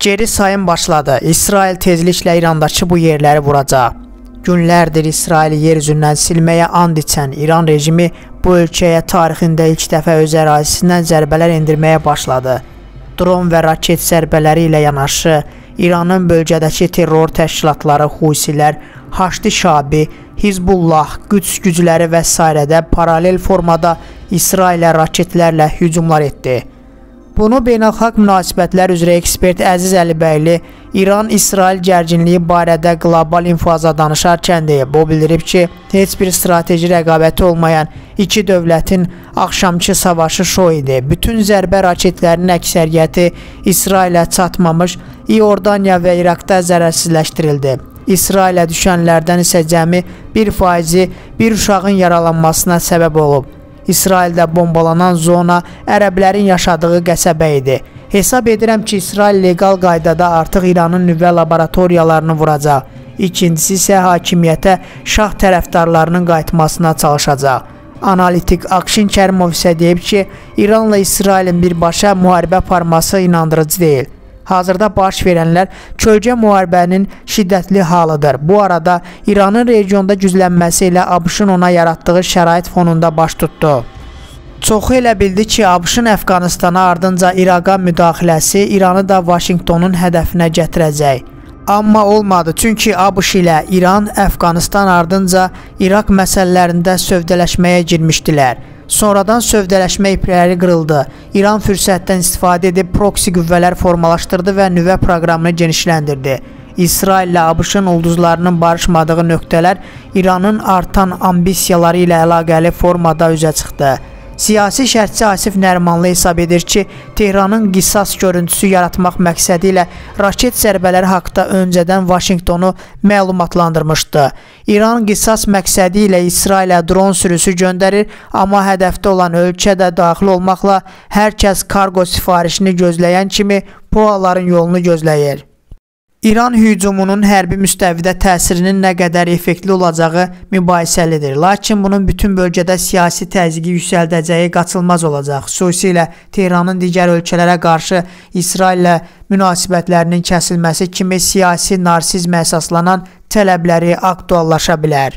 Geri sayım başladı. İsrail tezliklə İrandakı bu yerləri vuracaq. Günlərdir İsraili yer üzündən silməyə and içən İran rejimi bu ölkəyə tarixində ilk dəfə öz ərazisindən zərbələr endirməyə başladı. Dron və raket zərbələri ilə yanaşı İranın bölgədəki terror təşkilatları Husilər, Haçlı Şabi, Hizbullah, Qüds gücləri və s. də paralel formada İsrailə raketlərlə hücumlar etdi. Bunu beynəlxalq münasibətlər üzrə ekspert Əziz Əlibəyli İran-İsrail gərginliyi barədə qlobal infoza danışarkən deyib. O bildirib ki, heç bir strateji rəqabəti olmayan iki dövlətin axşamçı savaşı şou idi. Bütün zərbə raketlərinin əksəriyyəti İsrailə çatmamış, İordaniya və İraqda zərərsizləşdirildi. İsrailə düşənlərdən isə cəmi 1%-i bir uşağın yaralanmasına səbəb olub. İsraildə bombalanan zona ərəblərin yaşadığı qəsəbə idi. Hesab edirəm ki, İsrail leqal qaydada artıq İranın nüvə laboratoriyalarını vuracaq. İkincisi isə hakimiyyətə şah tərəfdarlarının qayıtmasına çalışacaq. Analitik Akşin Kərimov isə deyib ki, İranla İsrailin birbaşa müharibə aparması inandırıcı deyil. Hazırda baş verənlər kölgə müharibənin şiddətli halıdır. Bu arada İranın regionda güclənməsi ilə ABŞ-ın ona yaratdığı şərait fonunda baş tutdu. Çoxu elə bildi ki, ABŞ-ın Əfqanistana ardınca İraqa müdaxiləsi İranı da Vaşinqtonun hədəfinə gətirəcək. Amma olmadı, çünki ABŞ ilə İran Əfqanistan ardınca İraq məsələlərində sövdələşməyə girmişdilər. Sonradan sövdələşmə ipləri qırıldı. İran fürsətdən istifadə edib proksi qüvvələr formalaşdırdı və nüvə proqramını genişləndirdi. İsrail ilə ABŞ-ın ulduzlarının barışmadığı nöqtələr İranın artan ambisiyaları ilə əlaqəli formada üzə çıxdı. Siyasi şərhçi Asif Nərimanlı hesab edir ki, Tehranın qisas görüntüsü yaratmaq məqsədi ilə raket zərbələri haqda öncədən Vaşinqtonu məlumatlandırmışdı. İran qisas məqsədi ilə İsrailə dron sürüsü göndərir, amma hədəfdə olan ölkə də daxil olmaqla hər kəs kargo sifarişini gözləyən kimi PUA-ların yolunu gözləyir. İran hücumunun hərbi müstəvidə təsirinin nə qədər effektli olacağı mübahisəlidir. Lakin bunun bütün bölgədə siyasi təzyiqi yüksəldəcəyi qaçılmaz olacaq. Xüsusilə Tehranın digər ölkələrə qarşı İsraillə münasibətlərinin kəsilməsi kimi siyasi narsizmə əsaslanan tələbləri aktuallaşa bilər.